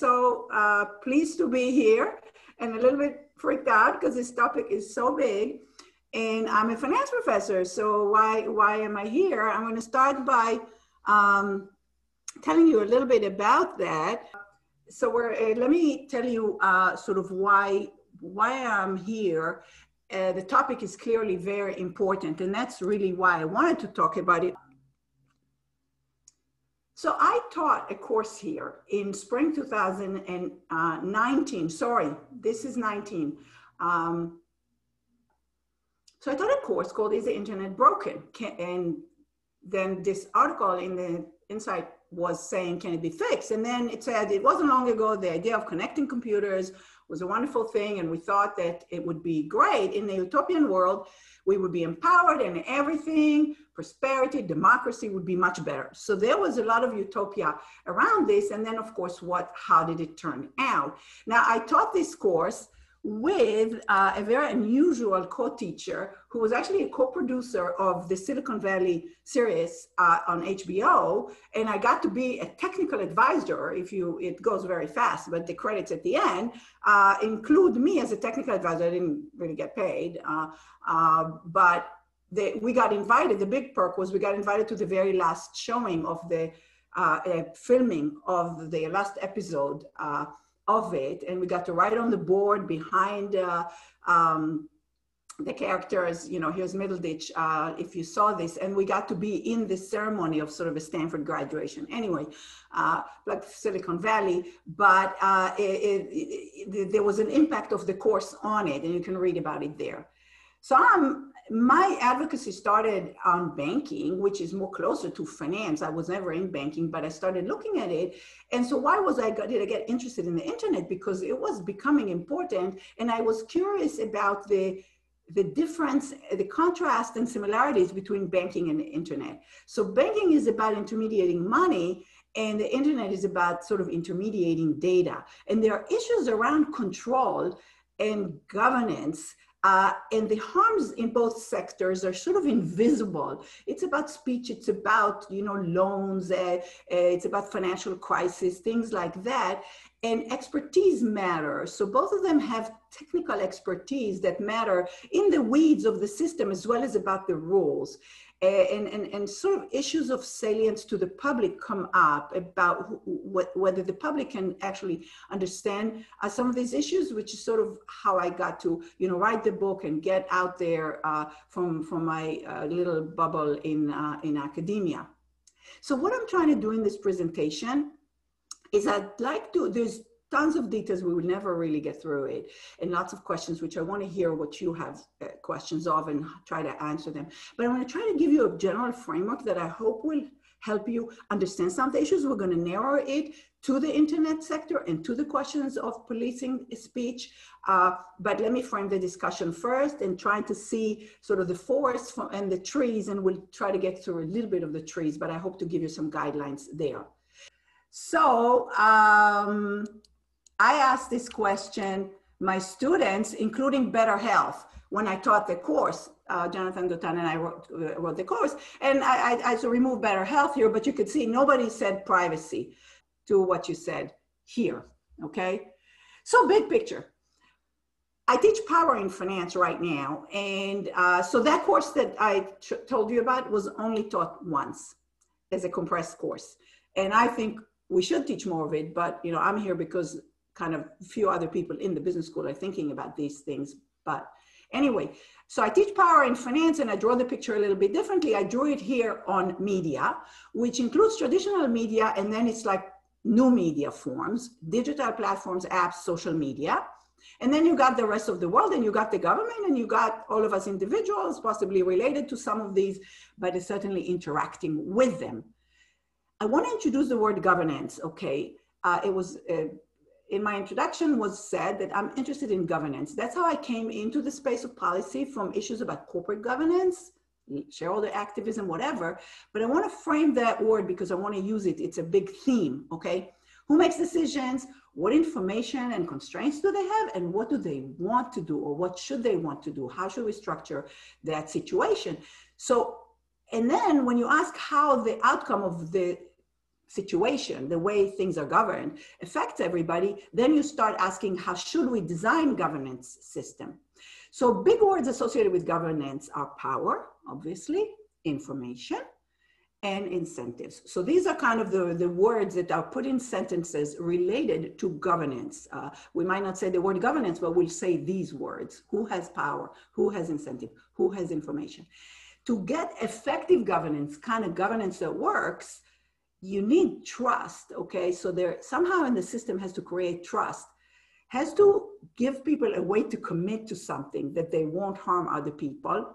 so uh, pleased to be here and a little bit freaked out because this topic is so big. And I'm a finance professor, so why, why am I here? I'm going to start by um, telling you a little bit about that. So we're, uh, let me tell you uh, sort of why, why I'm here. Uh, the topic is clearly very important, and that's really why I wanted to talk about it. So I taught a course here in spring 2019. Sorry, this is 19. Um, so I taught a course called Is the Internet Broken? Can, and then this article in the Insight was saying, Can it be fixed? And then it said, It wasn't long ago, the idea of connecting computers was a wonderful thing. And we thought that it would be great in the utopian world. We would be empowered and everything prosperity, democracy would be much better. So there was a lot of utopia around this. And then of course, what, how did it turn out? Now I taught this course with uh, a very unusual co-teacher who was actually a co-producer of the Silicon Valley series uh, on HBO, and I got to be a technical advisor. If you, it goes very fast, but the credits at the end uh, include me as a technical advisor. I didn't really get paid, uh, uh, but we got invited. The big perk was we got invited to the very last showing of the uh, filming of the last episode of it, and we got to write on the board behind uh, um, the characters. You know, here's Middleditch. Uh, if you saw this, and we got to be in the ceremony of sort of a Stanford graduation. Anyway, uh, like Silicon Valley, but uh, it, it, it, there was an impact of the course on it, and you can read about it there. So I'm my advocacy started on banking, which is more closer to finance. I was never in banking, but I started looking at it. And so why was I, did I get interested in the internet? Because it was becoming important. And I was curious about the, the difference, the contrast and similarities between banking and the internet. So banking is about intermediating money and the internet is about sort of intermediating data. And there are issues around control and governance uh, and the harms in both sectors are sort of invisible. It's about speech, it's about, you know, loans, uh, uh, it's about financial crisis, things like that. And expertise matters. So both of them have technical expertise that matter in the weeds of the system as well as about the rules and, and, and sort of issues of salience to the public come up about who, whether the public can actually understand uh, some of these issues, which is sort of how I got to, you know, write the book and get out there uh, from, from my uh, little bubble in, uh, in academia. So what I'm trying to do in this presentation is I'd like to, there's tons of details. We will never really get through it and lots of questions, which I want to hear what you have uh, questions of and try to answer them. But I'm going to try to give you a general framework that I hope will help you understand some of the issues. We're going to narrow it to the internet sector and to the questions of policing speech. Uh, but let me frame the discussion first and trying to see sort of the forest from, and the trees, and we'll try to get through a little bit of the trees, but I hope to give you some guidelines there. So um, I asked this question my students, including Better Health, when I taught the course. Uh, Jonathan Dotan and I wrote, uh, wrote the course, and I, I, I so remove Better Health here, but you could see nobody said privacy to what you said here. Okay, so big picture. I teach power in finance right now, and uh, so that course that I told you about was only taught once as a compressed course, and I think we should teach more of it. But you know, I'm here because kind of few other people in the business school are thinking about these things. But anyway, so I teach power in finance and I draw the picture a little bit differently. I drew it here on media, which includes traditional media, and then it's like new media forms, digital platforms, apps, social media. And then you got the rest of the world and you got the government and you got all of us individuals, possibly related to some of these, but it's certainly interacting with them. I want to introduce the word governance, okay? Uh, it was uh, in my introduction was said that I'm interested in governance. That's how I came into the space of policy from issues about corporate governance, shareholder activism, whatever. But I want to frame that word because I want to use it. It's a big theme, okay? Who makes decisions? What information and constraints do they have? And what do they want to do? Or what should they want to do? How should we structure that situation? So, and then when you ask how the outcome of the situation, the way things are governed, affects everybody, then you start asking how should we design governance system? So big words associated with governance are power, obviously, information, and incentives. So these are kind of the, the words that are put in sentences related to governance. Uh, we might not say the word governance, but we'll say these words. Who has power? Who has incentive? Who has information? To get effective governance, kind of governance that works, you need trust, okay? So there somehow in the system has to create trust, has to give people a way to commit to something that they won't harm other people,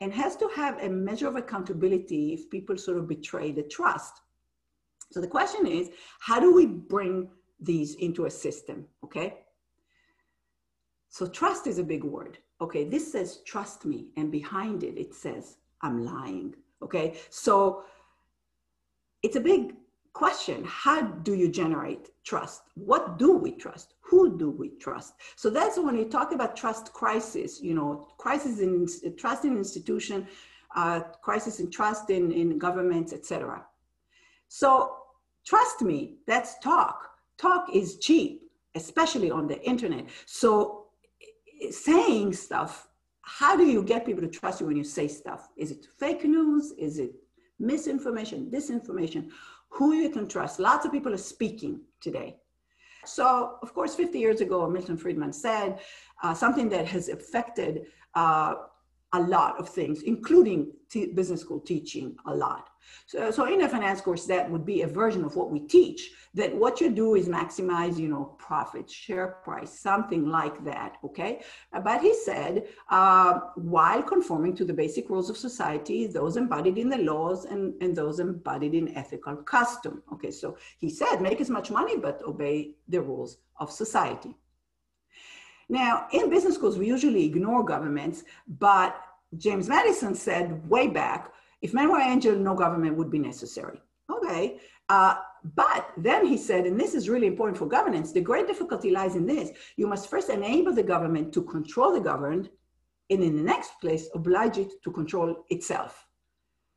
and has to have a measure of accountability if people sort of betray the trust. So the question is, how do we bring these into a system, okay? So trust is a big word. Okay, this says trust me, and behind it, it says I'm lying. Okay, so it's a big question. How do you generate trust? What do we trust? Who do we trust? So that's when you talk about trust crisis, you know, crisis in trust in institution, uh, crisis in trust in, in governments, etc. So trust me, that's talk. Talk is cheap, especially on the internet. So saying stuff, how do you get people to trust you when you say stuff? Is it fake news? Is it misinformation, disinformation? who you can trust. Lots of people are speaking today. So, of course, 50 years ago, Milton Friedman said uh, something that has affected uh, a lot of things, including business school teaching a lot. So, so in a finance course, that would be a version of what we teach, that what you do is maximize, you know, profit, share price, something like that, okay? But he said, uh, while conforming to the basic rules of society, those embodied in the laws and, and those embodied in ethical custom, okay? So he said, make as much money, but obey the rules of society. Now, in business schools, we usually ignore governments, but James Madison said way back, if men were angels, no government would be necessary. Okay. Uh, but then he said, and this is really important for governance, the great difficulty lies in this. You must first enable the government to control the governed, and in the next place, oblige it to control itself.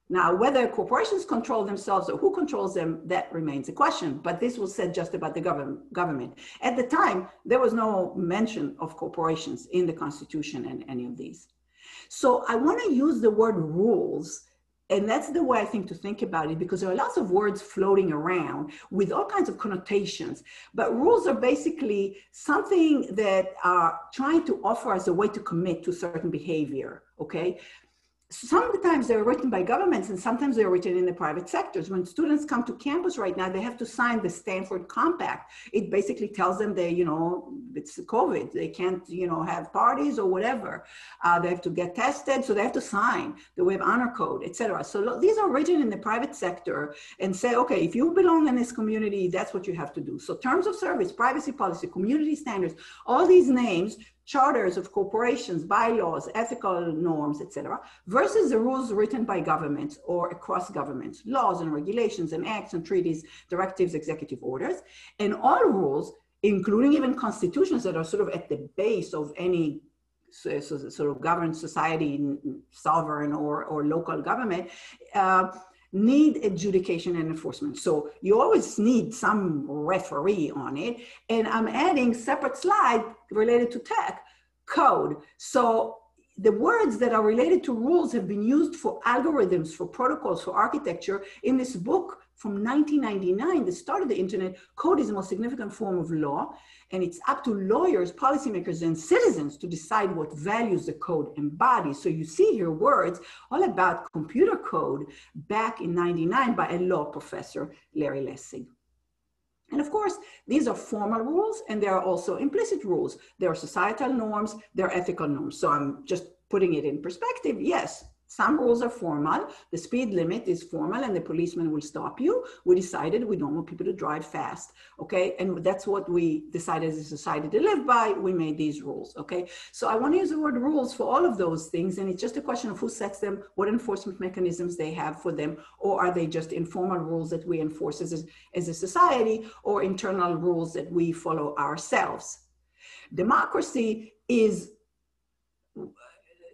Now, whether corporations control themselves or who controls them, that remains a question. But this was said just about the government. government. At the time, there was no mention of corporations in the Constitution and any of these. So I want to use the word rules and that's the way I think to think about it because there are lots of words floating around with all kinds of connotations. But rules are basically something that are trying to offer us a way to commit to certain behavior. Okay sometimes they're written by governments and sometimes they're written in the private sectors. When students come to campus right now, they have to sign the Stanford Compact. It basically tells them they, you know, it's COVID. They can't, you know, have parties or whatever. Uh, they have to get tested, so they have to sign the Web Honor Code, etc. So these are written in the private sector and say, okay, if you belong in this community, that's what you have to do. So terms of service, privacy policy, community standards, all these names charters of corporations, bylaws, ethical norms, etc., versus the rules written by governments or across governments, laws and regulations and acts and treaties, directives, executive orders, and all rules, including even constitutions that are sort of at the base of any so, so, sort of governed society, sovereign or, or local government, uh, need adjudication and enforcement. So you always need some referee on it. And I'm adding separate slide related to tech code. So the words that are related to rules have been used for algorithms, for protocols, for architecture in this book from 1999, the start of the internet, code is the most significant form of law, and it's up to lawyers, policymakers, and citizens to decide what values the code embodies. So you see here words all about computer code back in 99 by a law professor, Larry Lessig. And of course, these are formal rules and there are also implicit rules. There are societal norms, there are ethical norms. So I'm just putting it in perspective. Yes, some rules are formal. The speed limit is formal and the policeman will stop you. We decided we don't want people to drive fast. Okay. And that's what we decided as a society to live by. We made these rules. Okay. So I want to use the word rules for all of those things. And it's just a question of who sets them, what enforcement mechanisms they have for them, or are they just informal rules that we enforce as a, as a society or internal rules that we follow ourselves? Democracy is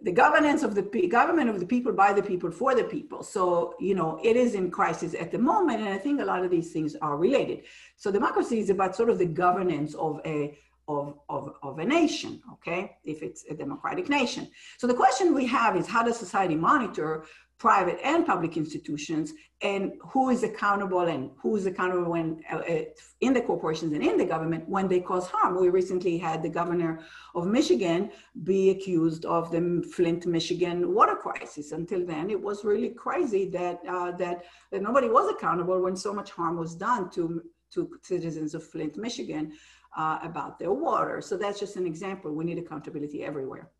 the governance of the government of the people by the people for the people. So you know it is in crisis at the moment and i think a lot of these things are related. So democracy is about sort of the governance of a of, of, of a nation, okay, if it's a democratic nation. So the question we have is how does society monitor private and public institutions and who is accountable and who is accountable when uh, uh, in the corporations and in the government when they cause harm. We recently had the governor of michigan be accused of the flint michigan water crisis. Until then it was really crazy that uh, that, that nobody was accountable when so much harm was done to to citizens of flint michigan uh, about their water. So that's just an example. We need accountability everywhere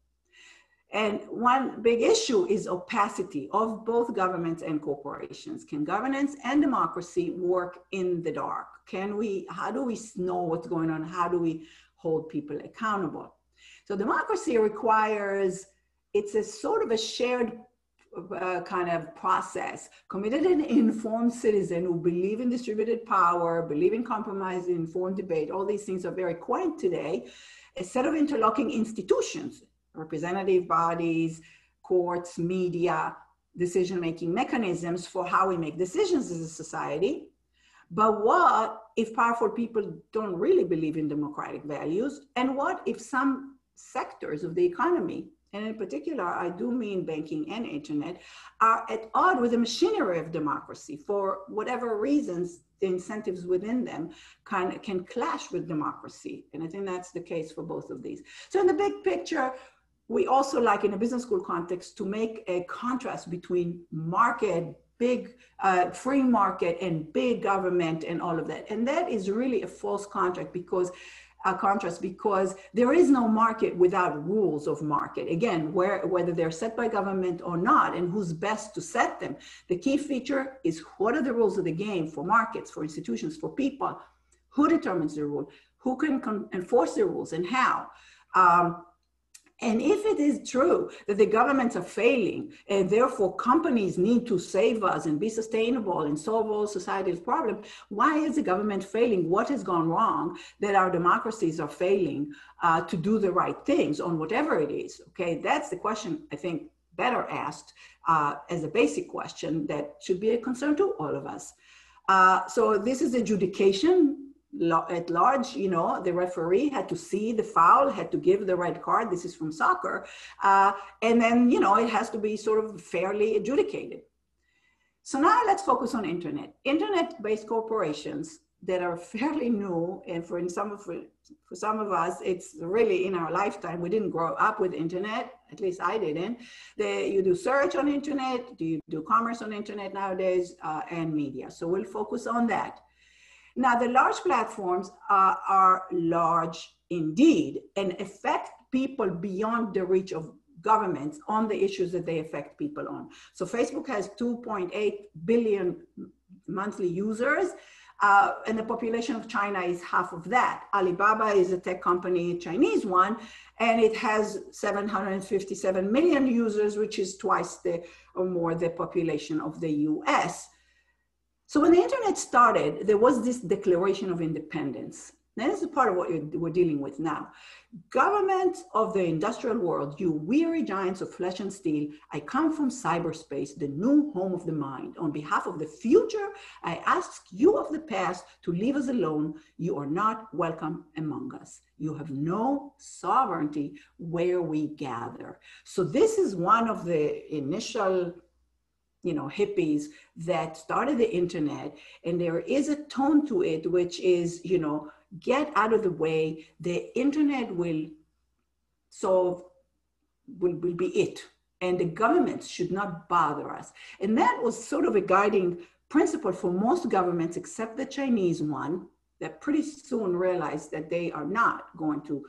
and one big issue is opacity of both governments and corporations. Can governance and democracy work in the dark? Can we, how do we know what's going on? How do we hold people accountable? So democracy requires, it's a sort of a shared uh, kind of process. Committed and informed citizen who believe in distributed power, believe in compromise, informed debate, all these things are very quaint today. A set of interlocking institutions representative bodies, courts, media, decision-making mechanisms for how we make decisions as a society. But what if powerful people don't really believe in democratic values? And what if some sectors of the economy, and in particular, I do mean banking and internet, are at odds with the machinery of democracy for whatever reasons the incentives within them can, can clash with democracy. And I think that's the case for both of these. So in the big picture, we also like in a business school context to make a contrast between market big uh, free market and big government and all of that. And that is really a false contract because a contrast because there is no market without rules of market. Again where whether they're set by government or not and who's best to set them. The key feature is what are the rules of the game for markets for institutions for people? Who determines the rule? Who can enforce the rules and how? Um, and if it is true that the governments are failing and therefore companies need to save us and be sustainable and solve all society's problems, why is the government failing? What has gone wrong that our democracies are failing uh, to do the right things on whatever it is? Okay, that's the question I think better asked uh, as a basic question that should be a concern to all of us. Uh, so this is adjudication at large, you know, the referee had to see the foul, had to give the red card. This is from soccer. Uh, and then, you know, it has to be sort of fairly adjudicated. So now let's focus on internet. Internet-based corporations that are fairly new, and for some of for some of us, it's really in our lifetime. We didn't grow up with internet. At least I didn't. They, you do search on internet. Do you do commerce on internet nowadays, uh, and media. So we'll focus on that. Now, the large platforms are, are large indeed and affect people beyond the reach of governments on the issues that they affect people on. So Facebook has 2.8 billion monthly users. Uh, and the population of China is half of that. Alibaba is a tech company, Chinese one, and it has 757 million users, which is twice the or more the population of the US. So when the internet started, there was this declaration of independence. And this is part of what we're dealing with now. Governments of the industrial world, you weary giants of flesh and steel, I come from cyberspace, the new home of the mind. On behalf of the future, I ask you of the past to leave us alone. You are not welcome among us. You have no sovereignty where we gather. So this is one of the initial you know hippies that started the internet and there is a tone to it which is you know get out of the way. The internet will solve will, will be it and the governments should not bother us. And that was sort of a guiding principle for most governments except the chinese one that pretty soon realized that they are not going to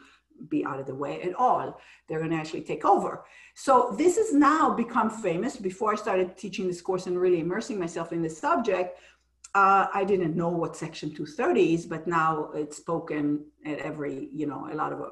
be out of the way at all. They're going to actually take over. So this has now become famous. Before I started teaching this course and really immersing myself in the subject, uh, I didn't know what Section 230 is, but now it's spoken at every, you know, a lot of uh,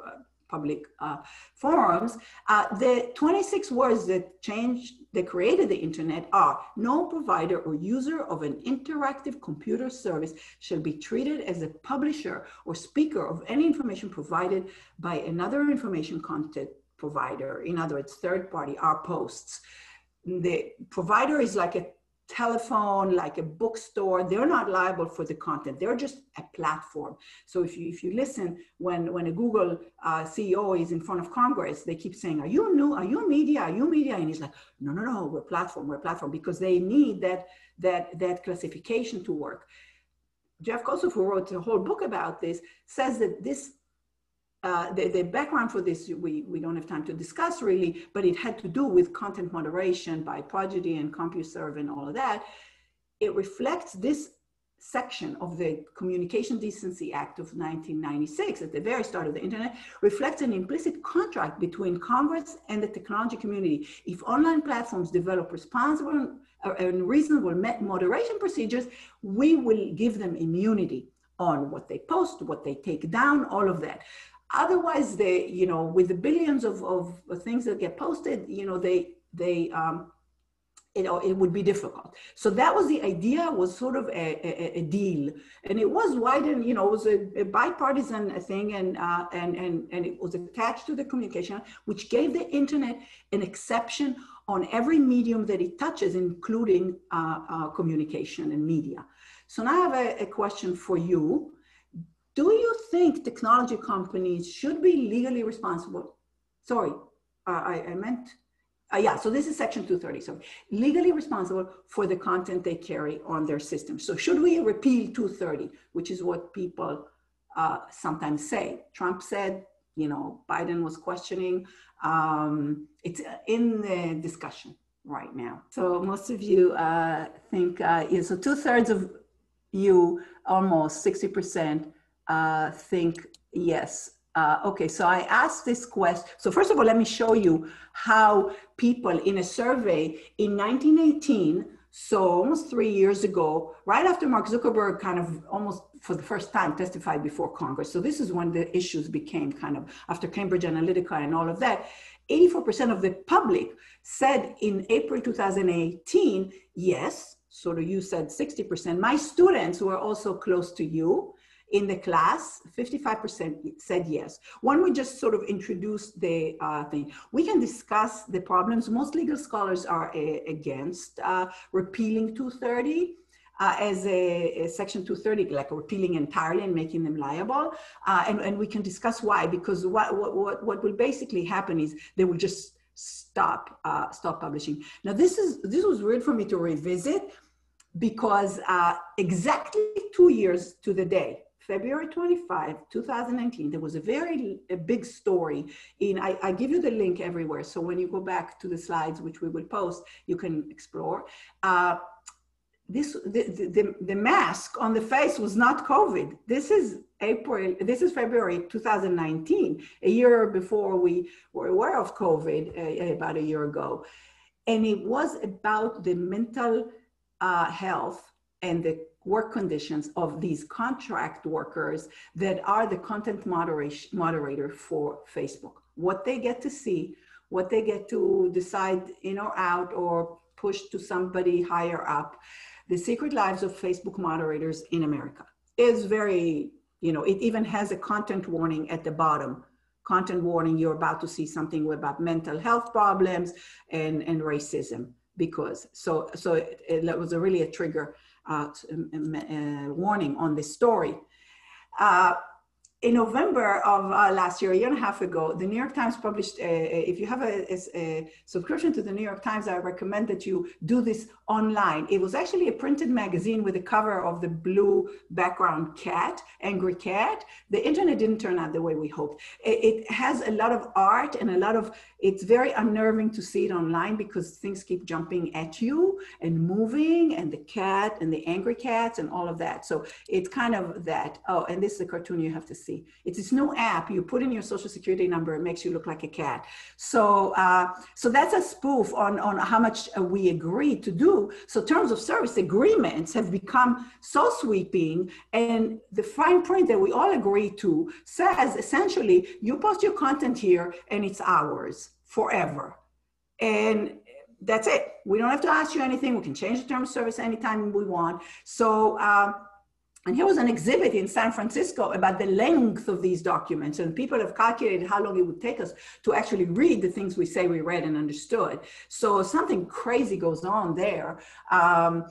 public uh, forums. Uh, the 26 words that changed, that created the internet are no provider or user of an interactive computer service shall be treated as a publisher or speaker of any information provided by another information content provider. In other words, third party, our posts. The provider is like a telephone, like a bookstore, they're not liable for the content. They're just a platform. So if you if you listen when when a Google uh, CEO is in front of Congress, they keep saying, "Are you new? Are you media? Are you media?" And he's like, "No, no, no, we're platform. We're platform," because they need that that that classification to work. Jeff Kosseff, who wrote a whole book about this, says that this uh, the, the, background for this, we, we don't have time to discuss really, but it had to do with content moderation by Prodigy and CompuServe and all of that. It reflects this section of the Communication Decency Act of 1996 at the very start of the internet reflects an implicit contract between Congress and the technology community. If online platforms develop responsible and reasonable moderation procedures, we will give them immunity on what they post, what they take down, all of that. Otherwise, they, you know, with the billions of, of things that get posted, you know, they, they, um, you know, it would be difficult. So that was the idea, was sort of a, a, a deal, and it was widened you know, it was a, a bipartisan thing, and uh, and and and it was attached to the communication, which gave the internet an exception on every medium that it touches, including uh, uh, communication and media. So now I have a, a question for you. Do you think technology companies should be legally responsible? Sorry, uh, I, I, meant, uh, yeah, so this is section 230. So legally responsible for the content they carry on their system. So should we repeal 230, which is what people uh, sometimes say? Trump said, you know, Biden was questioning. Um, it's in the discussion right now. So most of you uh, think, uh, yeah, so two thirds of you, almost 60%, uh, think yes. Uh, okay, so I asked this question. So first of all, let me show you how people in a survey in 1918, so almost three years ago, right after Mark Zuckerberg kind of almost for the first time testified before Congress. So this is when the issues became kind of after Cambridge Analytica and all of that. 84% of the public said in April 2018, yes. So you said 60%. My students who are also close to you, in the class, 55% said yes. When we just sort of introduce the uh, thing, we can discuss the problems. Most legal scholars are uh, against uh, repealing 230. Uh, as a, a, section 230 like repealing entirely and making them liable uh, and, and we can discuss why because what, what, what will basically happen is they will just stop uh, stop publishing now this is this was weird for me to revisit because uh, exactly two years to the day February 25, 2019, there was a very a big story in, I, I, give you the link everywhere. So when you go back to the slides, which we will post, you can explore. Uh, this, the, the, the mask on the face was not COVID. This is April, this is February 2019, a year before we were aware of COVID, uh, about a year ago. And it was about the mental uh, health and the work conditions of these contract workers that are the content moderation, moderator for Facebook. What they get to see, what they get to decide in or out or push to somebody higher up. The secret lives of Facebook moderators in America is very, you know, it even has a content warning at the bottom. Content warning, you're about to see something about mental health problems and, and racism because so so it, it was a really a trigger Um, um, uh, warning on this story. Uh, Uh, in November of uh, last year, a year and a half ago, the New York Times published, uh, if you have a, a, a, subscription to the New York Times, I recommend that you do this online. It was actually a printed magazine with a cover of the blue background cat, angry cat. The internet didn't turn out the way we hoped. It, it has a lot of art and a lot of, it's very unnerving to see it online because things keep jumping at you and moving and the cat and the angry cats and all of that. So it's kind of that. Oh, and this is a cartoon you have to see. It's this new app. You put in your social security number. It makes you look like a cat. So, uh, so that's a spoof on, on how much uh, we agree to do. So terms of service agreements have become so sweeping and the fine print that we all agree to says essentially you post your content here and it's ours forever. And that's it. We don't have to ask you anything. We can change the term of service anytime we want. So, uh, and here was an exhibit in San Francisco about the length of these documents. And people have calculated how long it would take us to actually read the things we say we read and understood. So something crazy goes on there. Um,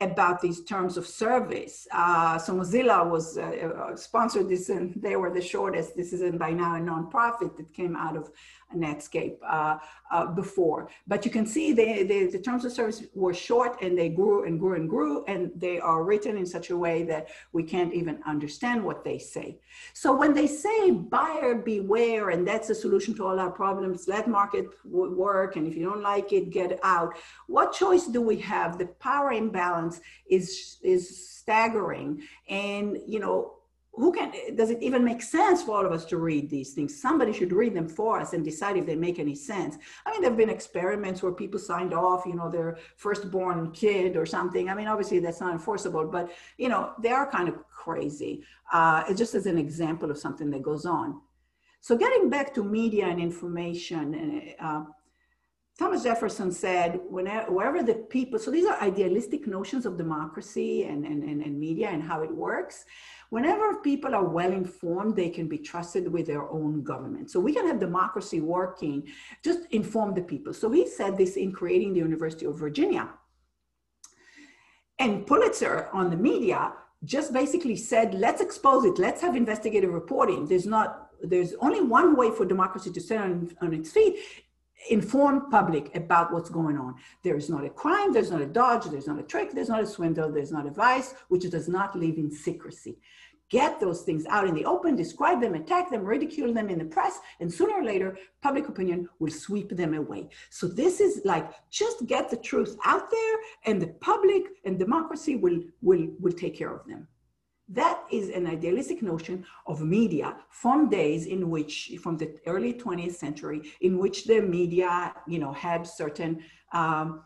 about these terms of service. Uh, so Mozilla was uh, uh sponsored this, and they were the shortest. This is by now a nonprofit that came out of Netscape uh, uh, before. But you can see the, the, the, terms of service were short and they grew and grew and grew, and they are written in such a way that we can't even understand what they say. So when they say buyer beware, and that's the solution to all our problems, let market work, and if you don't like it, get out. What choice do we have? The power imbalance is, is staggering. And, you know, who can does it even make sense for all of us to read these things? Somebody should read them for us and decide if they make any sense. I mean there have been experiments where people signed off you know their firstborn kid or something. I mean obviously that's not enforceable but you know they are kind of crazy uh, it's just as an example of something that goes on. So getting back to media and information uh, Thomas Jefferson said, whenever, wherever the people, so these are idealistic notions of democracy and, and, and, and media and how it works. Whenever people are well informed, they can be trusted with their own government. So we can have democracy working, just inform the people. So he said this in creating the University of Virginia. And Pulitzer on the media just basically said, let's expose it, let's have investigative reporting. There's not, there's only one way for democracy to stand on, on its feet inform public about what's going on. There is not a crime, there's not a dodge, there's not a trick, there's not a swindle, there's not a vice, which does not live in secrecy. Get those things out in the open, describe them, attack them, ridicule them in the press, and sooner or later, public opinion will sweep them away. So this is like just get the truth out there, and the public and democracy will will will take care of them. That is an idealistic notion of media from days in which, from the early 20th century, in which the media, you know, had certain um,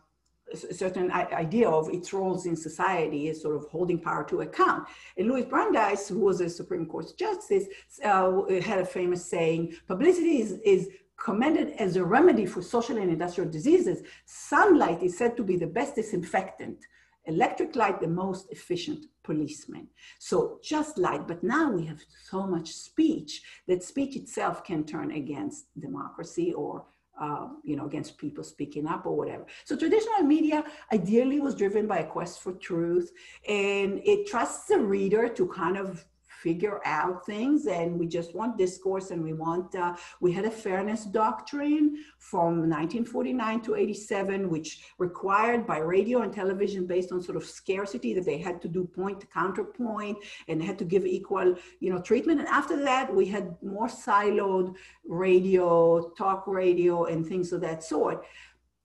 certain idea of its roles in society as sort of holding power to account. And Louis Brandeis, who was a Supreme Court justice, uh, had a famous saying, publicity is, is commended as a remedy for social and industrial diseases. Sunlight is said to be the best disinfectant electric light the most efficient policeman. So just light but now we have so much speech that speech itself can turn against democracy or uh, you know against people speaking up or whatever. So traditional media ideally was driven by a quest for truth and it trusts the reader to kind of figure out things and we just want discourse and we want uh, we had a fairness doctrine from 1949 to 87 which required by radio and television based on sort of scarcity that they had to do point to counterpoint and had to give equal you know treatment. And after that we had more siloed radio talk radio and things of that sort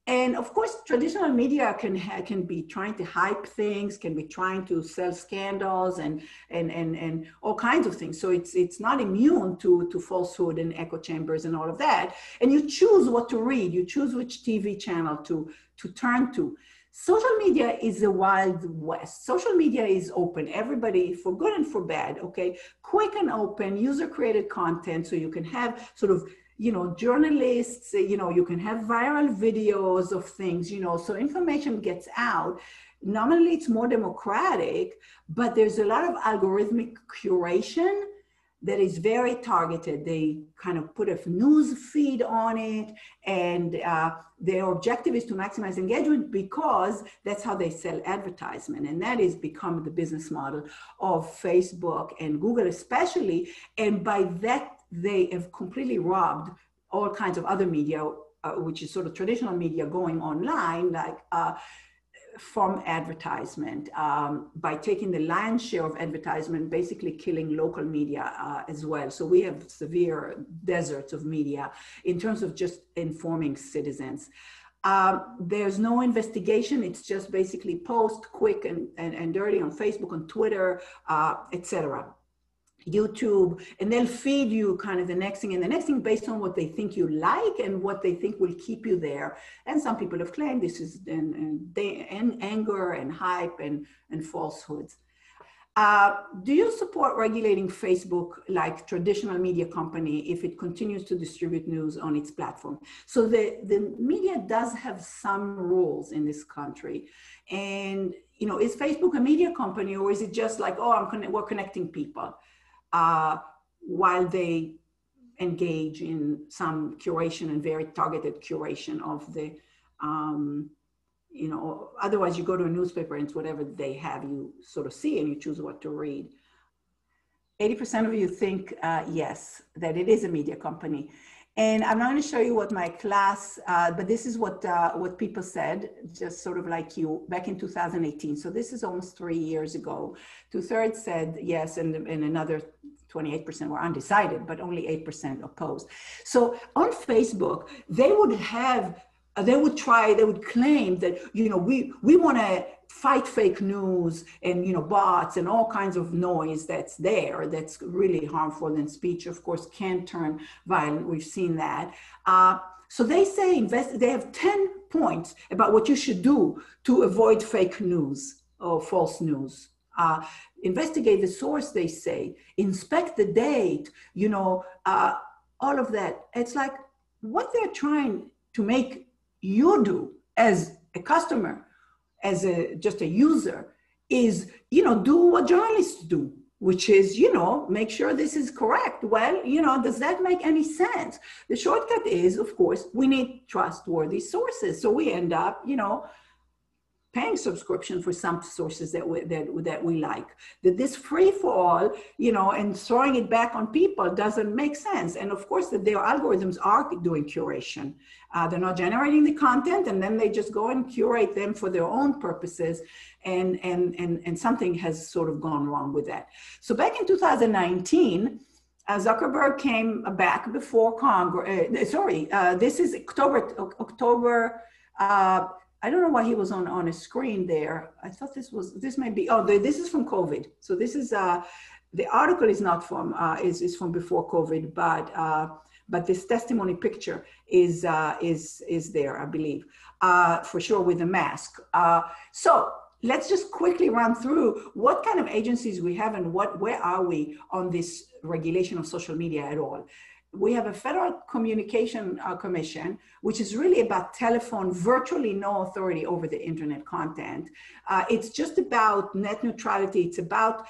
and of course, traditional media can can be trying to hype things, can be trying to sell scandals and and and and all kinds of things. So it's it's not immune to to falsehood and echo chambers and all of that. And you choose what to read. You choose which TV channel to to turn to. Social media is a wild west. Social media is open. Everybody, for good and for bad, okay, quick and open, user created content, so you can have sort of you know journalists you know you can have viral videos of things you know so information gets out. Nominally it's more democratic but there's a lot of algorithmic curation that is very targeted. They kind of put a news feed on it and uh, their objective is to maximize engagement because that's how they sell advertisement and that is become the business model of facebook and google especially. And by that they have completely robbed all kinds of other media, uh, which is sort of traditional media going online, like uh, from advertisement um, by taking the lion's share of advertisement, basically killing local media uh, as well. So we have severe deserts of media in terms of just informing citizens. Um, there's no investigation. It's just basically post quick and, and, and dirty on Facebook, on Twitter, uh, etc. YouTube, and they'll feed you kind of the next thing and the next thing based on what they think you like and what they think will keep you there. And some people have claimed this is and, and, they, and anger and hype and, and falsehoods. Uh, do you support regulating Facebook like traditional media company if it continues to distribute news on its platform? So the, the media does have some rules in this country. And you know, is Facebook a media company or is it just like, oh, I'm we're connecting people uh, while they engage in some curation and very targeted curation of the, um, you know, otherwise you go to a newspaper and it's whatever they have you sort of see and you choose what to read. 80% of you think uh, yes, that it is a media company. And I'm not going to show you what my class, uh, but this is what uh, what people said, just sort of like you back in 2018. So this is almost three years ago. Two thirds said yes, and, and another 28% were undecided, but only 8% opposed. So on Facebook, they would have they would try they would claim that you know we we want to fight fake news and you know bots and all kinds of noise that's there that's really harmful and speech of course can turn violent. We've seen that. Uh, so they say invest they have 10 points about what you should do to avoid fake news or false news. Uh, investigate the source they say. Inspect the date you know uh, all of that. It's like what they're trying to make you do as a customer, as a just a user, is you know do what journalists do, which is you know make sure this is correct. Well, you know, does that make any sense? The shortcut is, of course, we need trustworthy sources. So we end up, you know, paying subscription for some sources that we, that, that we like. That this free for all, you know, and throwing it back on people doesn't make sense. And of course, that their algorithms are doing curation. Uh, they're not generating the content, and then they just go and curate them for their own purposes. And and and and something has sort of gone wrong with that. So back in 2019. Uh, Zuckerberg came back before Congress. Uh, sorry, uh, this is October. October uh, I don't know why he was on on a screen there. I thought this was this might be oh this is from COVID. So this is uh the article is not from uh, is is from before COVID, but uh, but this testimony picture is uh, is is there, I believe, uh, for sure with the mask. Uh, so let's just quickly run through what kind of agencies we have and what where are we on this regulation of social media at all we have a federal communication uh, commission which is really about telephone virtually no authority over the internet content. Uh, it's just about net neutrality. It's about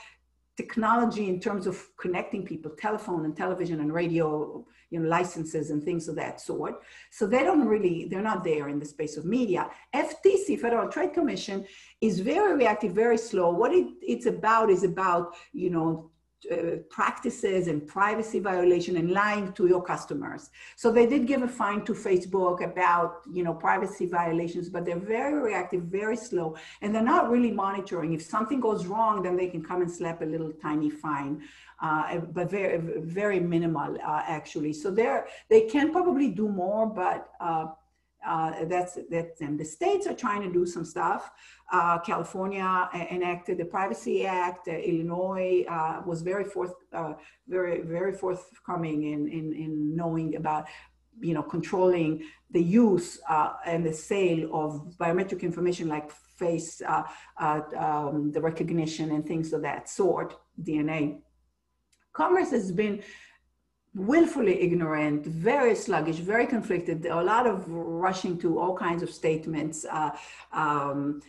technology in terms of connecting people telephone and television and radio you know licenses and things of that sort. So they don't really they're not there in the space of media. Ftc federal trade commission is very reactive very slow. What it, it's about is about you know uh, practices and privacy violation and lying to your customers. So they did give a fine to Facebook about, you know, privacy violations, but they're very reactive, very slow, and they're not really monitoring. If something goes wrong, then they can come and slap a little tiny fine, uh, but very, very minimal uh, actually. So they're they can probably do more, but uh, uh, that's them. The states are trying to do some stuff. Uh, California enacted the Privacy Act. Uh, Illinois uh, was very forth, uh, very very forthcoming in, in in knowing about you know controlling the use uh, and the sale of biometric information like face um, the recognition and things of that sort, DNA. Commerce has been willfully ignorant, very sluggish, very conflicted, a lot of rushing to all kinds of statements. Uh, um,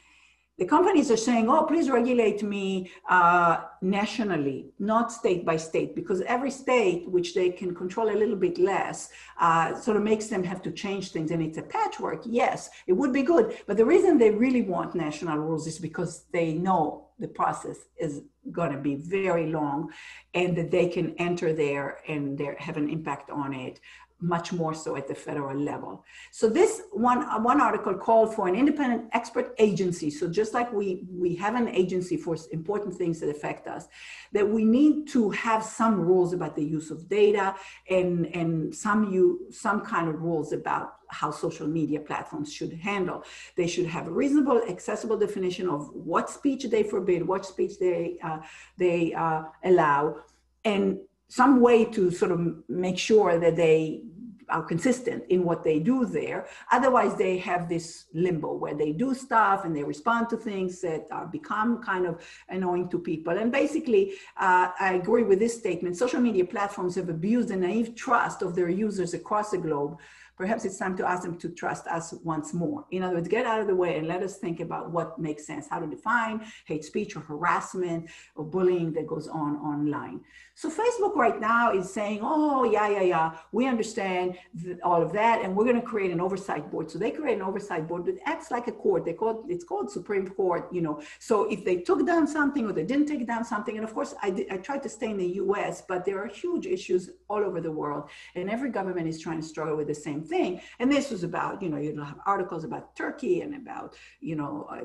the companies are saying, oh, please regulate me uh, nationally, not state by state, because every state, which they can control a little bit less, uh, sort of makes them have to change things. And it's a patchwork. Yes, it would be good. But the reason they really want national rules is because they know the process is going to be very long and that they can enter there and have an impact on it much more so at the federal level. So this one, one article called for an independent expert agency. So just like we, we have an agency for important things that affect us, that we need to have some rules about the use of data and, and some, you, some kind of rules about how social media platforms should handle. They should have a reasonable, accessible definition of what speech they forbid, what speech they, uh, they uh, allow, and some way to sort of make sure that they are consistent in what they do there. Otherwise, they have this limbo where they do stuff and they respond to things that are become kind of annoying to people. And basically, uh, I agree with this statement. Social media platforms have abused the naive trust of their users across the globe perhaps it's time to ask them to trust us once more. In other words, get out of the way and let us think about what makes sense, how to define hate speech or harassment or bullying that goes on online. So Facebook right now is saying, oh, yeah, yeah, yeah, we understand all of that, and we're going to create an oversight board. So they create an oversight board that acts like a court. They call it, it's called Supreme Court, you know. So if they took down something or they didn't take down something, and of course, I, I tried to stay in the US, but there are huge issues all over the world, and every government is trying to struggle with the same thing. And this was about, you know, you have articles about Turkey and about, you know, uh,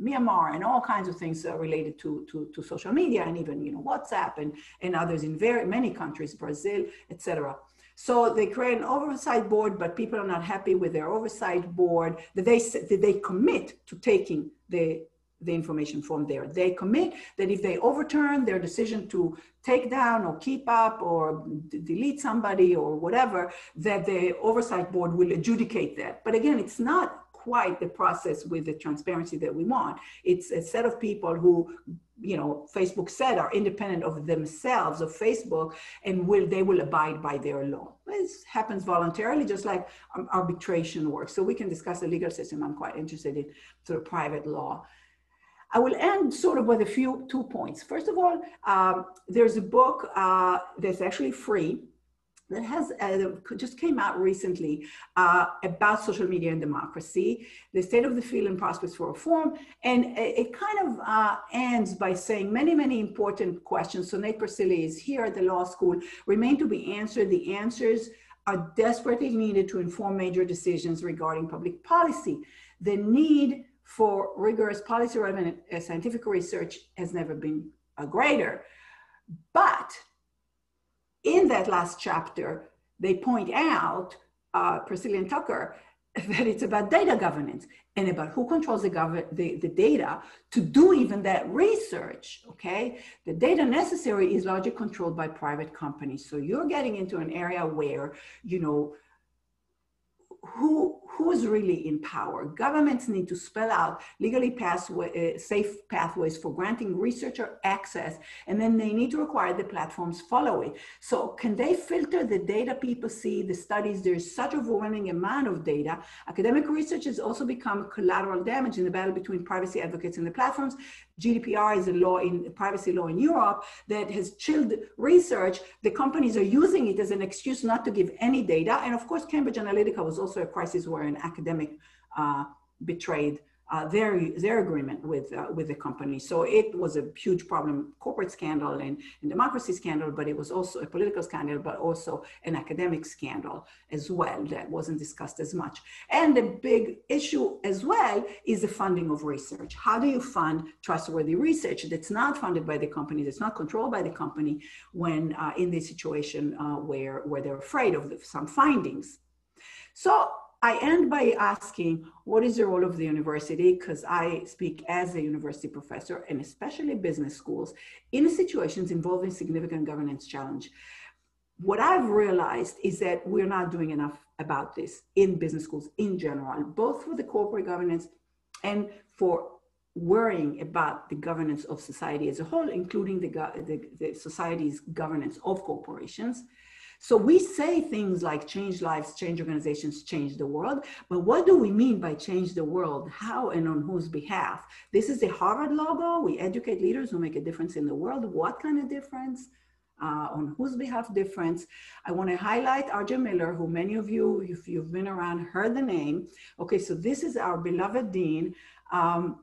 Myanmar and all kinds of things uh, related to, to, to social media and even, you know, WhatsApp and and others in very many countries, Brazil, etc. So they create an oversight board, but people are not happy with their oversight board. That they that they commit to taking the the information from there. They commit that if they overturn their decision to take down or keep up or delete somebody or whatever, that the oversight board will adjudicate that. But again, it's not quite the process with the transparency that we want. It's a set of people who you know facebook said are independent of themselves of facebook and will they will abide by their law this happens voluntarily just like arbitration works so we can discuss the legal system i'm quite interested in sort of private law I will end sort of with a few two points. First of all, um, there's a book uh, that's actually free that has uh, just came out recently uh, about social media and democracy, the state of the field and prospects for reform. And it kind of uh, ends by saying many, many important questions. So Nate Persily is here at the law school, remain to be answered. The answers are desperately needed to inform major decisions regarding public policy. The need for rigorous policy relevant uh, scientific research has never been a greater. But in that last chapter, they point out, uh, Persily and Tucker, that it's about data governance and about who controls the, gov- the, the data to do even that research, okay? The data necessary is largely controlled by private companies. So you're getting into an area where, you know, who who's really in power. Governments need to spell out legally pathway, uh, safe pathways for granting researcher access, and then they need to require the platforms follow it. So can they filter the data people see, the studies? There's such a overwhelming amount of data. Academic research has also become collateral damage in the battle between privacy advocates and the platforms. GDPR is a law in privacy law in Europe that has chilled research. The companies are using it as an excuse not to give any data. And of course, Cambridge Analytica was also a crisis where an academic uh, betrayed uh, their their agreement with uh, with the company. So it was a huge problem, corporate scandal and, and democracy scandal, but it was also a political scandal, but also an academic scandal as well that wasn't discussed as much. And the big issue as well is the funding of research. How do you fund trustworthy research that's not funded by the company, that's not controlled by the company, when uh, in this situation uh, where where they're afraid of the, some findings? So I end by asking, what is the role of the university? Because I speak as a university professor and especially business schools in situations involving significant governance challenge. What I've realized is that we're not doing enough about this in business schools in general, both for the corporate governance and for worrying about the governance of society as a whole, including the, the, the society's governance of corporations. So we say things like change lives, change organizations, change the world. But what do we mean by change the world? How and on whose behalf? This is the Harvard logo. We educate leaders who make a difference in the world. What kind of difference? Uh, on whose behalf difference. I want to highlight Arjay Miller, who many of you, if you've been around, heard the name. Okay, so this is our beloved dean um,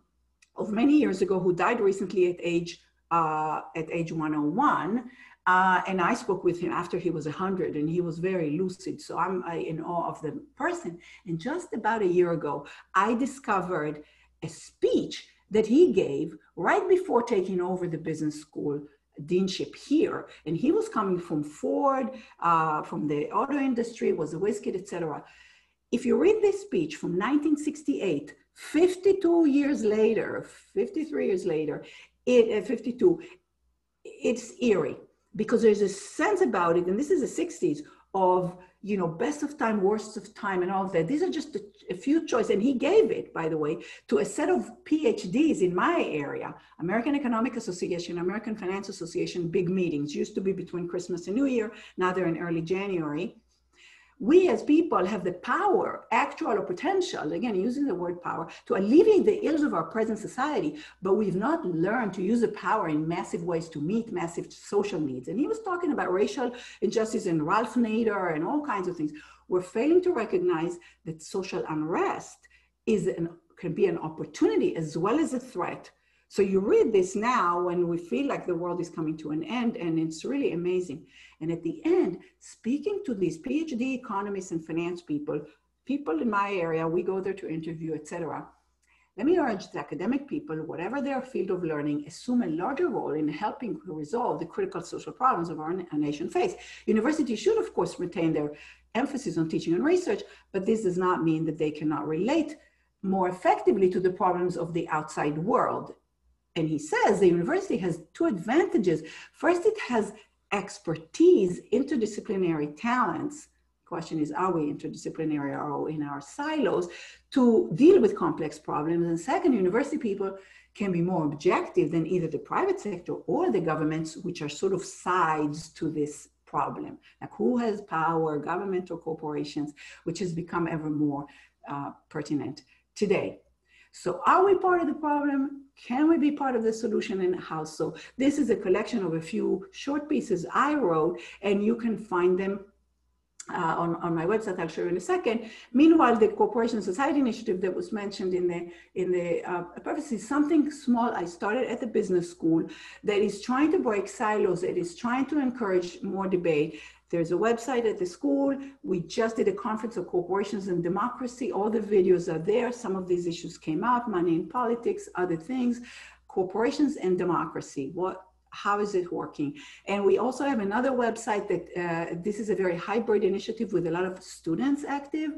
of many years ago who died recently at age uh, at age 101. Uh, and I spoke with him after he was 100 and he was very lucid. So I'm in awe of the person. And just about a year ago, I discovered a speech that he gave right before taking over the business school deanship here. And he was coming from Ford, uh, from the auto industry, was a Whiz Kid, etc. If you read this speech from 1968, 52 years later, 53 years later, it, uh, 52, it's eerie because there's a sense about it, and this is the 60s, of you know best of time worst of time and all of that. These are just a, a, few choices and he gave it by the way to a set of phds in my area american economic association american finance association big meetings. Used to be between christmas and new year now they're in early january we as people have the power, actual or potential, again, using the word power, to alleviate the ills of our present society, but we've not learned to use the power in massive ways to meet massive social needs. And he was talking about racial injustice and Ralph Nader and all kinds of things. We're failing to recognize that social unrest is an, can be an opportunity as well as a threat so you read this now when we feel like the world is coming to an end, and it's really amazing. And at the end, speaking to these PhD economists and finance people, people in my area, we go there to interview, etc. Let me urge the academic people, whatever their field of learning, assume a larger role in helping to resolve the critical social problems of our, our nation face. Universities should, of course, retain their emphasis on teaching and research, but this does not mean that they cannot relate more effectively to the problems of the outside world and he says the university has two advantages. First, it has expertise, interdisciplinary talents. Question is, are we interdisciplinary or in our silos to deal with complex problems? And second, university people can be more objective than either the private sector or the governments, which are sort of sides to this problem. Like who has power, government or corporations, which has become ever more uh, pertinent today. So are we part of the problem? Can we be part of the solution and how so? This is a collection of a few short pieces I wrote and you can find them uh, on, on my website, I'll show you in a second. Meanwhile, the Corporation Society Initiative that was mentioned in the, in the uh, purpose is something small I started at the business school that is trying to break silos, it is trying to encourage more debate. There's a website at the school. We just did a conference of corporations and democracy. All the videos are there. Some of these issues came up, money in politics, other things. Corporations and democracy. What how is it working? And we also have another website that uh, this is a very hybrid initiative with a lot of students active.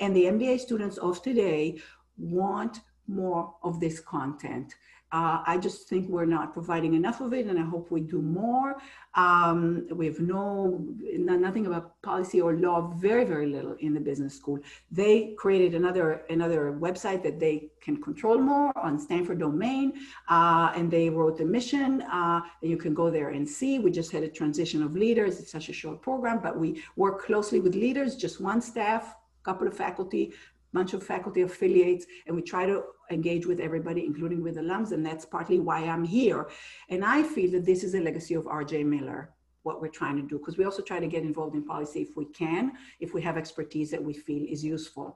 And the MBA students of today want more of this content. Uh, I just think we're not providing enough of it, and I hope we do more. Um, we have no, nothing about policy or law, very, very little in the business school. They created another another website that they can control more on Stanford domain, uh, and they wrote the mission. Uh, you can go there and see. We just had a transition of leaders. It's such a short program, but we work closely with leaders, just one staff, couple of faculty, bunch of faculty affiliates, and we try to engage with everybody, including with alums, and that's partly why I'm here. And I feel that this is a legacy of Arjay Miller, what we're trying to do, because we also try to get involved in policy if we can, if we have expertise that we feel is useful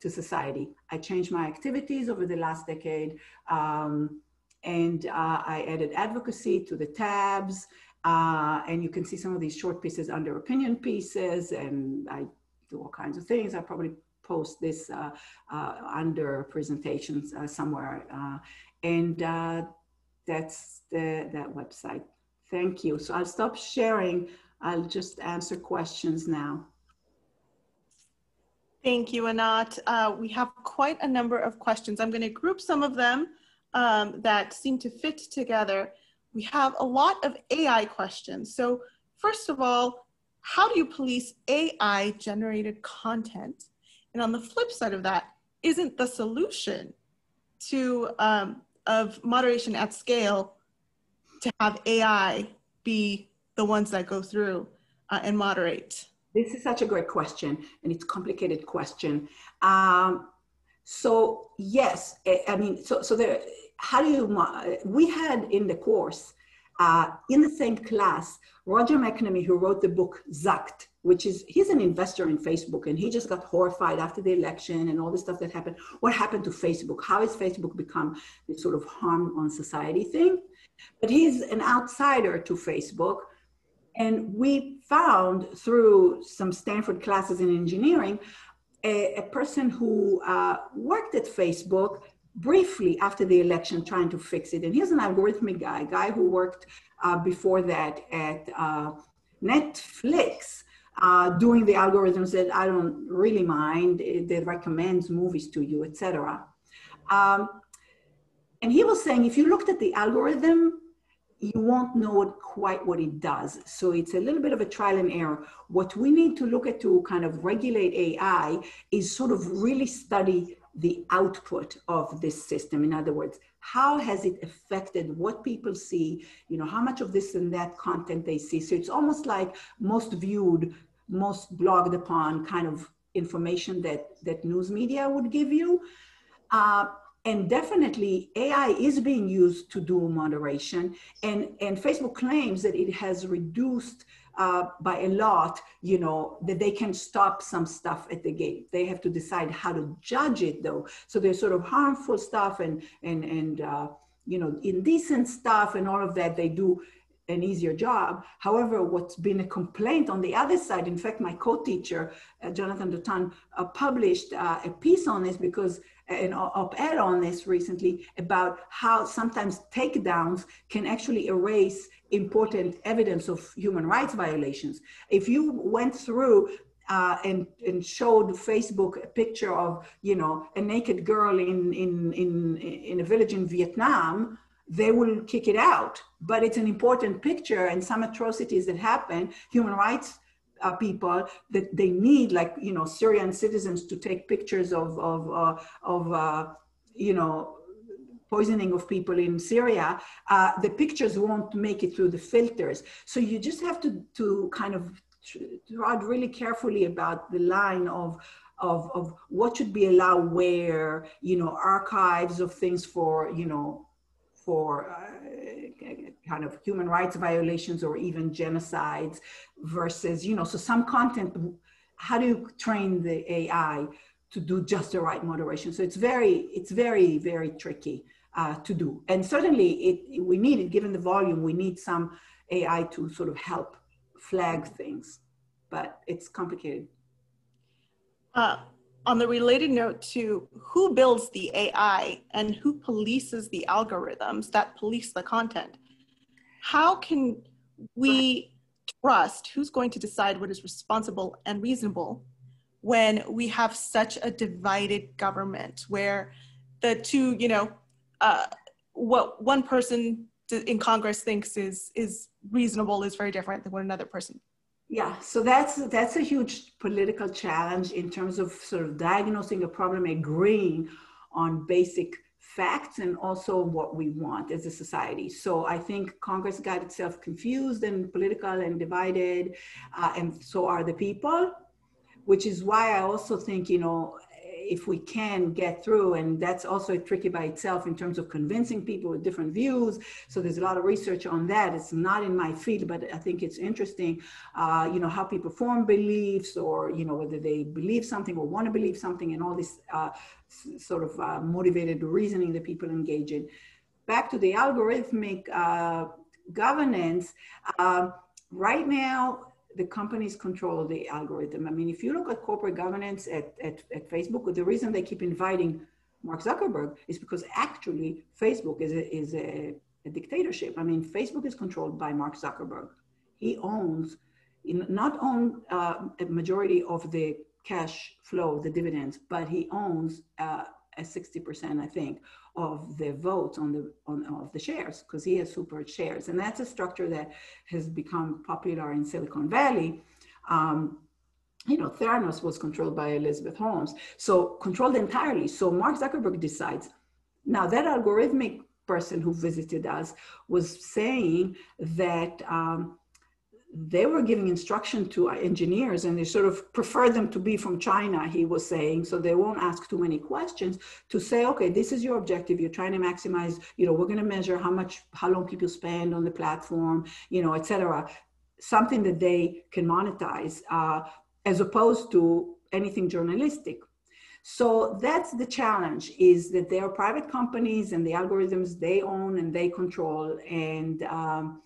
to society. I changed my activities over the last decade, um, and uh, I added advocacy to the tabs, uh, and you can see some of these short pieces under opinion pieces, and I do all kinds of things. I probably post this uh, uh, under presentations uh, somewhere. and that's the, that website. Thank you. So I'll stop sharing. I'll just answer questions now. Thank you, Anat. Uh, we have quite a number of questions. I'm going to group some of them um, that seem to fit together. We have a lot of AI questions. So first of all, how do you police AI generated content? And on the flip side of that, isn't the solution to um, of moderation at scale to have AI be the ones that go through uh, and moderate? This is such a great question, and it's a complicated question. Um, so yes, I mean, so so there. How do you? We had in the course, uh, in the same class, Roger McNamee, who wrote the book Zucked, which is he's an investor in Facebook and he just got horrified after the election and all the stuff that happened. What happened to Facebook? How has Facebook become this sort of harm on society thing? But he's an outsider to Facebook. And we found through some Stanford classes in engineering a, a person who uh, worked at Facebook briefly after the election trying to fix it. And he's an algorithmic guy, guy who worked uh, before that at uh, Netflix uh, doing the algorithms that I don't really mind, that recommends movies to you, etc. Um, and he was saying, if you looked at the algorithm, you won't know quite what it does. So it's a little bit of a trial and error. What we need to look at to kind of regulate AI is sort of really study the output of this system. In other words, how has it affected what people see, you know, how much of this and that content they see. So it's almost like most viewed most blogged upon kind of information that that news media would give you. Uh, and definitely AI is being used to do moderation. And, and Facebook claims that it has reduced uh, by a lot, you know, that they can stop some stuff at the gate. They have to decide how to judge it though. So there's sort of harmful stuff and, and, and uh, you know, indecent stuff and all of that they do an easier job. However, what's been a complaint on the other side, in fact, my co-teacher, uh, Jonathan Dotan, uh, published uh, a piece on this because an op-ed on this recently about how sometimes takedowns can actually erase important evidence of human rights violations. If you went through uh, and, and showed Facebook a picture of, you know, a naked girl in, in, in, in a village in Vietnam, they will kick it out. But it's an important picture and some atrocities that happen, human rights uh, people that they need, like, you know, Syrian citizens to take pictures of, of, uh, of uh, you know, poisoning of people in Syria, uh, the pictures won't make it through the filters. So you just have to, to kind of trod really carefully about the line of, of, of what should be allowed where, you know, archives of things for, you know, for uh, kind of human rights violations or even genocides versus, you know, so some content, how do you train the AI to do just the right moderation? So it's very, it's very, very tricky uh, to do. And certainly it, we need it, given the volume, we need some AI to sort of help flag things, but it's complicated. Uh, on the related note to who builds the AI and who polices the algorithms that police the content, how can we trust who's going to decide what is responsible and reasonable when we have such a divided government where the two, you know, uh, what one person in Congress thinks is is reasonable is very different than what another person. Yeah, so that's that's a huge political challenge in terms of sort of diagnosing a problem, agreeing on basic facts and also what we want as a society. So I think Congress got itself confused and political and divided, uh, and so are the people, which is why I also think, you know, if we can get through, and that's also tricky by itself in terms of convincing people with different views. So there's a lot of research on that. It's not in my field, but I think it's interesting, uh, you know, how people form beliefs or, you know, whether they believe something or want to believe something and all this uh, sort of uh, motivated reasoning that people engage in. Back to the algorithmic uh, governance, uh, right now, the companies control the algorithm. I mean, if you look at corporate governance at, at, at Facebook, the reason they keep inviting Mark Zuckerberg is because actually Facebook is a, is a, a dictatorship. I mean, Facebook is controlled by Mark Zuckerberg. He owns, not own uh, a majority of the cash flow, the dividends, but he owns uh, a 60%, I think, of the votes on the on of the shares because he has super shares, and that's a structure that has become popular in Silicon Valley. Um, you know, Theranos was controlled by Elizabeth Holmes, so controlled entirely. So Mark Zuckerberg decides. Now that algorithmic person who visited us was saying that um, they were giving instruction to engineers and they sort of prefer them to be from China, he was saying, so they won't ask too many questions to say, okay, this is your objective. You're trying to maximize, you know, we're going to measure how much, how long people spend on the platform, you know, et cetera. Something that they can monetize uh, as opposed to anything journalistic. So that's the challenge is that they are private companies and the algorithms they own and they control. And, um,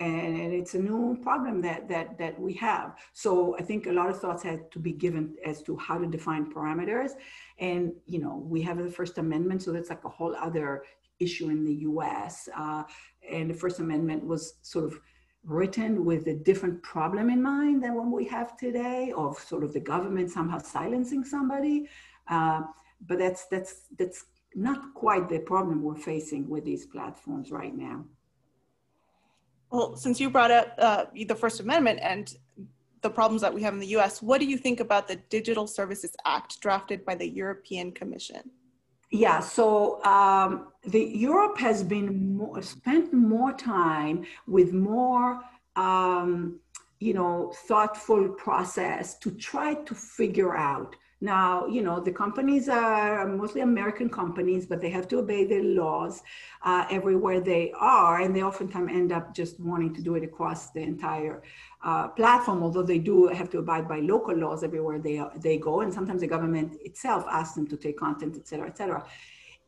and it's a new problem that that that we have. So i think a lot of thoughts had to be given as to how to define parameters. And you know we have the first amendment so that's like a whole other issue in the us uh, and the first amendment was sort of written with a different problem in mind than what we have today of sort of the government somehow silencing somebody uh, but that's that's that's not quite the problem we're facing with these platforms right now well, since you brought up uh, the First Amendment and the problems that we have in the US, what do you think about the Digital Services Act drafted by the European Commission? Yeah, so um, the Europe has been more, spent more time with more um, you know, thoughtful process to try to figure out now, you know, the companies are mostly American companies, but they have to obey the laws uh, everywhere they are. And they oftentimes end up just wanting to do it across the entire uh, platform, although they do have to abide by local laws everywhere they, they go. And sometimes the government itself asks them to take content, et cetera, et cetera.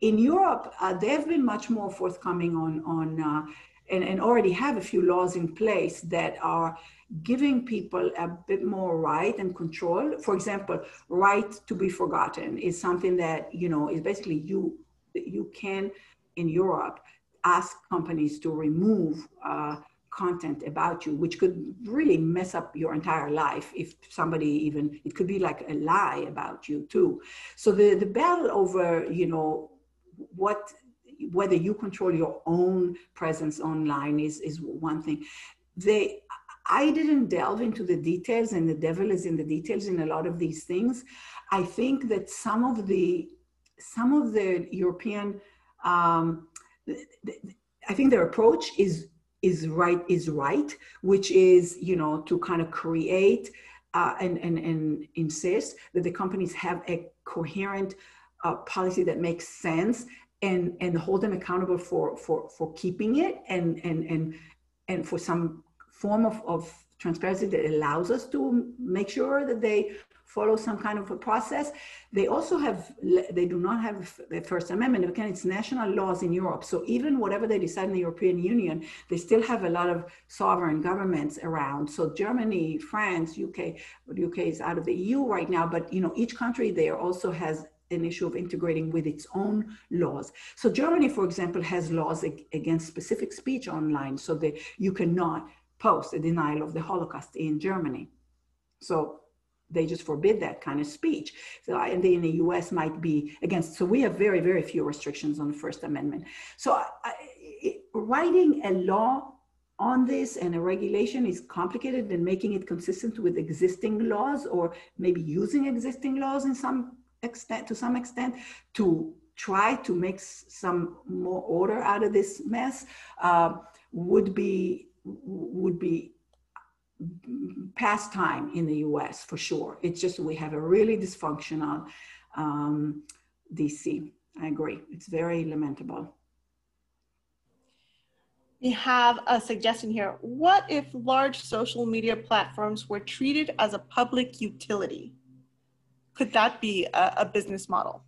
In Europe, uh, they've been much more forthcoming on, on uh, and, and already have a few laws in place that are giving people a bit more right and control. For example, right to be forgotten is something that, you know, is basically you, you can in Europe ask companies to remove uh, content about you, which could really mess up your entire life if somebody even, it could be like a lie about you too. So the, the battle over, you know, what whether you control your own presence online is, is one thing. They, I didn't delve into the details, and the devil is in the details in a lot of these things. I think that some of the some of the European, um, I think their approach is is right is right, which is you know to kind of create uh, and, and and insist that the companies have a coherent uh, policy that makes sense and and hold them accountable for for for keeping it and and and and for some form of, of transparency that allows us to make sure that they follow some kind of a process. They also have, they do not have the First Amendment. Again, it's national laws in Europe. So even whatever they decide in the European Union, they still have a lot of sovereign governments around. So Germany, France, UK, UK is out of the EU right now, but you know, each country there also has an issue of integrating with its own laws. So Germany, for example, has laws against specific speech online so that you cannot post a denial of the Holocaust in Germany. So they just forbid that kind of speech. So, and they in the US might be against. So we have very, very few restrictions on the First Amendment. So I, it, writing a law on this and a regulation is complicated and making it consistent with existing laws or maybe using existing laws in some extent, to some extent, to try to make some more order out of this mess uh, would be would be past time in the US for sure. It's just we have a really dysfunctional um, DC. I agree. It's very lamentable. We have a suggestion here. What if large social media platforms were treated as a public utility? Could that be a, a business model?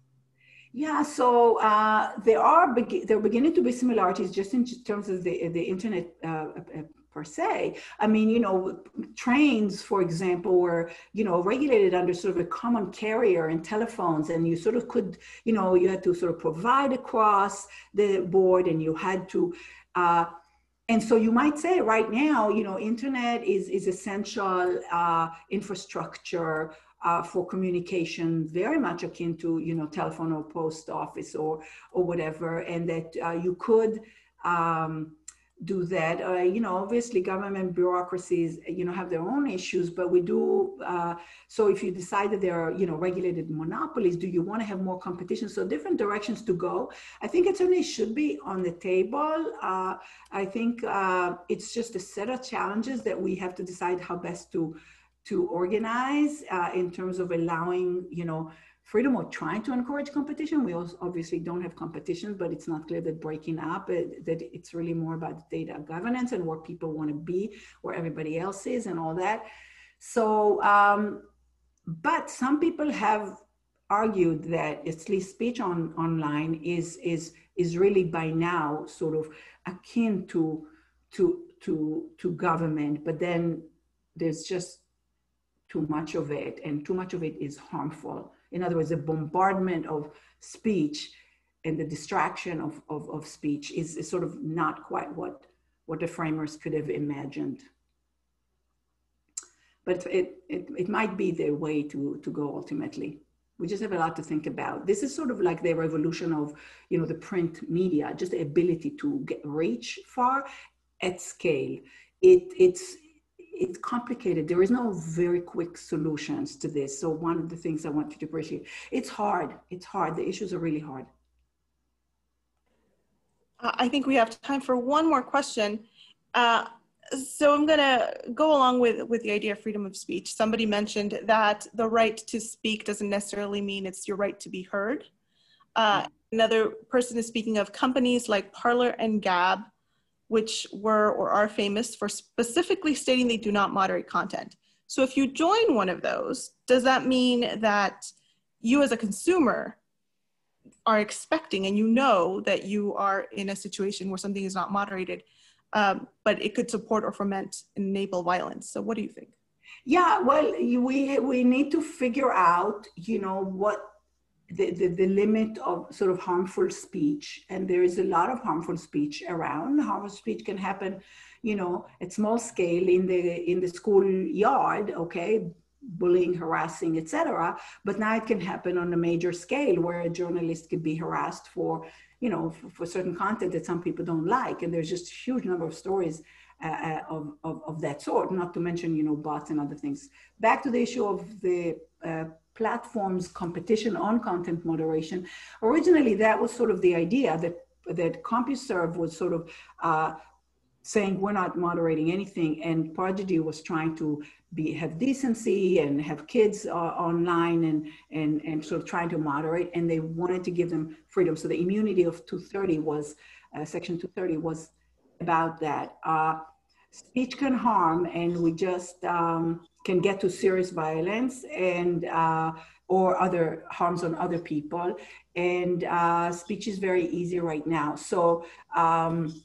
Yeah, so uh, there are there are beginning to be similarities just in terms of the the internet uh, uh, per se. I mean, you know, trains, for example, were you know regulated under sort of a common carrier and telephones, and you sort of could you know you had to sort of provide across the board, and you had to. Uh, and so you might say right now, you know, internet is is essential uh, infrastructure uh, for communication, very much akin to you know telephone or post office or or whatever, and that uh, you could um, do that. Uh, you know, obviously, government bureaucracies you know have their own issues, but we do. Uh, so if you decide that there are you know regulated monopolies, do you want to have more competition? So different directions to go. I think it certainly should be on the table. Uh, I think uh, it's just a set of challenges that we have to decide how best to to organize uh, in terms of allowing, you know, freedom or trying to encourage competition. We also obviously don't have competition, but it's not clear that breaking up, it, that it's really more about data governance and where people want to be, where everybody else is and all that. So, um, but some people have argued that at least speech on online is, is, is really by now sort of akin to, to, to, to government, but then there's just too much of it, and too much of it is harmful. In other words, the bombardment of speech and the distraction of, of, of speech is, is sort of not quite what, what the framers could have imagined. But it, it, it might be the way to, to go ultimately. We just have a lot to think about. This is sort of like the revolution of, you know, the print media, just the ability to get reach far at scale. It, it's it's complicated. There is no very quick solutions to this. So one of the things I want you to appreciate, it's hard. It's hard. The issues are really hard. I think we have time for one more question. Uh, so I'm going to go along with, with the idea of freedom of speech. Somebody mentioned that the right to speak doesn't necessarily mean it's your right to be heard. Uh, another person is speaking of companies like Parler and Gab, which were or are famous for specifically stating they do not moderate content. So if you join one of those, does that mean that you as a consumer are expecting and you know that you are in a situation where something is not moderated, um, but it could support or foment enable violence. So what do you think? Yeah, well, we we need to figure out, you know, what the, the, the limit of sort of harmful speech. And there is a lot of harmful speech around. Harmful speech can happen, you know, at small scale in the in the school yard, okay, bullying, harassing, etc. But now it can happen on a major scale where a journalist could be harassed for you know, for, for, certain content that some people don't like. And there's just a huge number of stories uh, uh, of, of, of, that sort, not to mention, you know, bots and other things. Back to the issue of the uh, platforms competition on content moderation. Originally, that was sort of the idea that, that CompuServe was sort of uh, saying we're not moderating anything and Prodigy was trying to be have decency and have kids uh, online and and and sort of trying to moderate and they wanted to give them freedom so the immunity of 230 was uh, section 230 was about that uh, speech can harm and we just um, can get to serious violence and uh, or other harms on other people. And uh, speech is very easy right now. So um,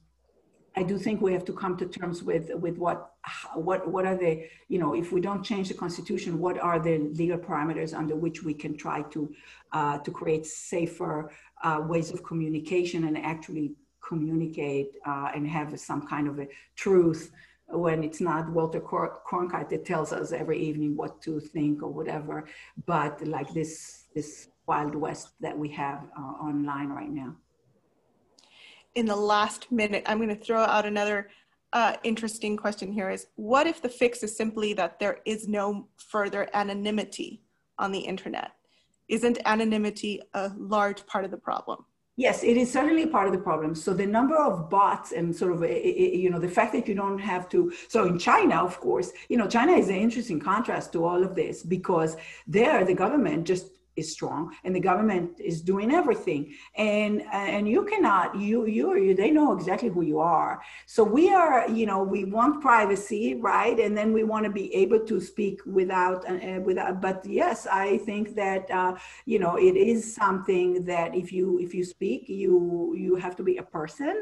I do think we have to come to terms with with what what what are the you know if we don't change the constitution, what are the legal parameters under which we can try to uh, to create safer uh, ways of communication and actually communicate uh, and have some kind of a truth when it's not Walter Cronkite that tells us every evening what to think or whatever, but like this this wild west that we have uh, online right now in the last minute, I'm going to throw out another uh, interesting question here is what if the fix is simply that there is no further anonymity on the internet? Isn't anonymity a large part of the problem? Yes, it is certainly part of the problem. So the number of bots and sort of, eh, eh, eh, you know, the fact that you don't have to. So in China, of course, you know, China is an interesting contrast to all of this because there the government just is strong and the government is doing everything. And and you cannot you you, you they know exactly who you are. So we are you know we want privacy right? And then we want to be able to speak without uh, without but yes i think that uh, you know it is something that if you if you speak you you have to be a person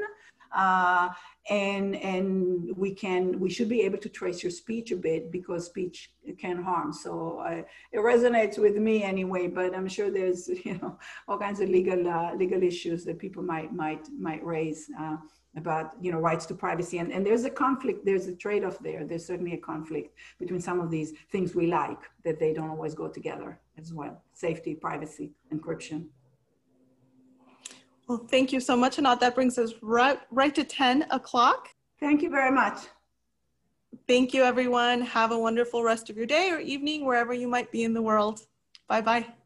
uh, and and we can we should be able to trace your speech a bit because speech can harm. So uh, it resonates with me anyway but i'm sure there's you know all kinds of legal uh, legal issues that people might might might raise uh, about you know rights to privacy. And, and there's a conflict there's a trade-off there. There's certainly a conflict between some of these things we like that they don't always go together as well. Safety privacy encryption well, thank you so much, Anat. That brings us right, right to 10 o'clock. Thank you very much. Thank you, everyone. Have a wonderful rest of your day or evening, wherever you might be in the world. Bye-bye.